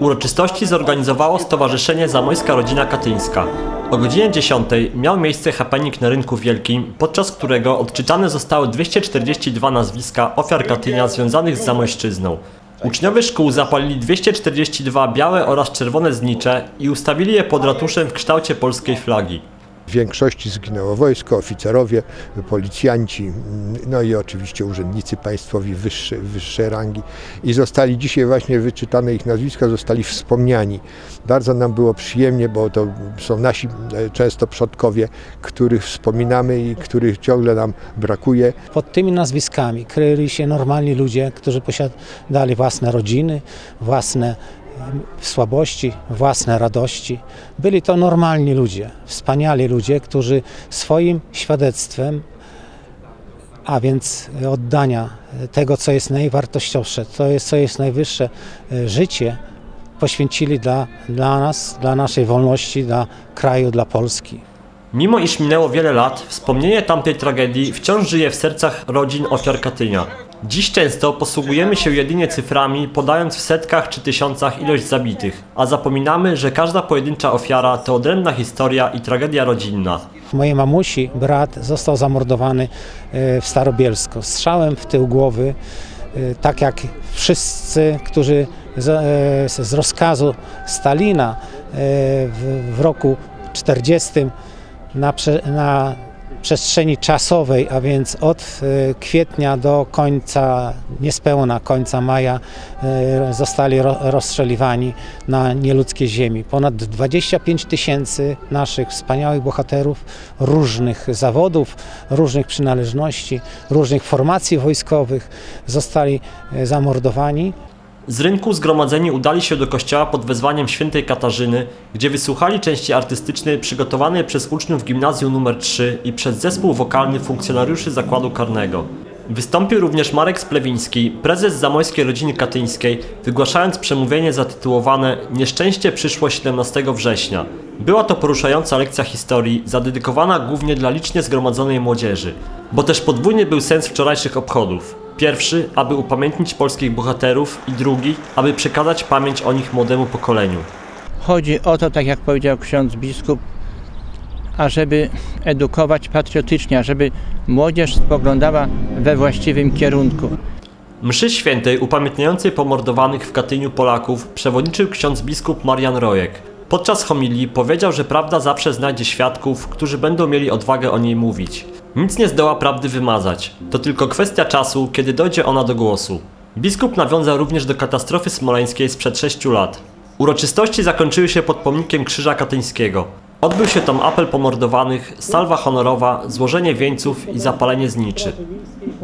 Uroczystości zorganizowało Stowarzyszenie Zamojska Rodzina Katyńska. O godzinie 10 miał miejsce happening na Rynku Wielkim, podczas którego odczytane zostały 242 nazwiska ofiar Katynia związanych z Zamojszczyzną. Uczniowie szkół zapalili 242 białe oraz czerwone znicze i ustawili je pod ratuszem w kształcie polskiej flagi. W większości zginęło wojsko, oficerowie, policjanci, no i oczywiście urzędnicy państwowi wyższe, wyższe rangi. I zostali dzisiaj właśnie wyczytane ich nazwiska, zostali wspomniani. Bardzo nam było przyjemnie, bo to są nasi e, często przodkowie, których wspominamy i których ciągle nam brakuje. Pod tymi nazwiskami kryli się normalni ludzie, którzy posiadali własne rodziny, własne słabości, własne radości. Byli to normalni ludzie, wspaniali ludzie, którzy swoim świadectwem, a więc oddania tego, co jest najwartościowsze, to jest, co jest najwyższe, życie poświęcili dla, dla nas, dla naszej wolności, dla kraju, dla Polski. Mimo iż minęło wiele lat, wspomnienie tamtej tragedii wciąż żyje w sercach rodzin ofiar Katynia. Dziś często posługujemy się jedynie cyframi, podając w setkach czy tysiącach ilość zabitych, a zapominamy, że każda pojedyncza ofiara to odrębna historia i tragedia rodzinna. Mojej mamusi brat został zamordowany e, w Starobielsku strzałem w tył głowy, e, tak jak wszyscy, którzy z, e, rozkazu Stalina w, w roku 40 na, prze, na przestrzeni czasowej, a więc od e, kwietnia do końca, niespełna końca maja, e, zostali rozstrzeliwani na nieludzkiej ziemi. Ponad 25 tysięcy naszych wspaniałych bohaterów różnych zawodów, różnych przynależności, różnych formacji wojskowych zostali e, zamordowani. Z rynku zgromadzeni udali się do kościoła pod wezwaniem świętej Katarzyny, gdzie wysłuchali części artystycznej przygotowanej przez uczniów gimnazjum nr 3 i przez zespół wokalny funkcjonariuszy zakładu karnego. Wystąpił również Marek Splewiński, prezes Zamojskiej Rodziny Katyńskiej, wygłaszając przemówienie zatytułowane Nieszczęście przyszło 17 września. Była to poruszająca lekcja historii, zadedykowana głównie dla licznie zgromadzonej młodzieży, bo też podwójny był sens wczorajszych obchodów. Pierwszy, aby upamiętnić polskich bohaterów i drugi, aby przekazać pamięć o nich młodemu pokoleniu. Chodzi o to, tak jak powiedział ksiądz biskup, ażeby edukować patriotycznie, ażeby młodzież spoglądała we właściwym kierunku. Mszy świętej upamiętniającej pomordowanych w Katyniu Polaków przewodniczył ksiądz biskup Marian Rojek. Podczas homilii powiedział, że prawda zawsze znajdzie świadków, którzy będą mieli odwagę o niej mówić. Nic nie zdoła prawdy wymazać. To tylko kwestia czasu, kiedy dojdzie ona do głosu. Biskup nawiązał również do katastrofy smoleńskiej sprzed 6 lat. Uroczystości zakończyły się pod pomnikiem Krzyża Katyńskiego. Odbył się tam apel pomordowanych, salwa honorowa, złożenie wieńców i zapalenie zniczy.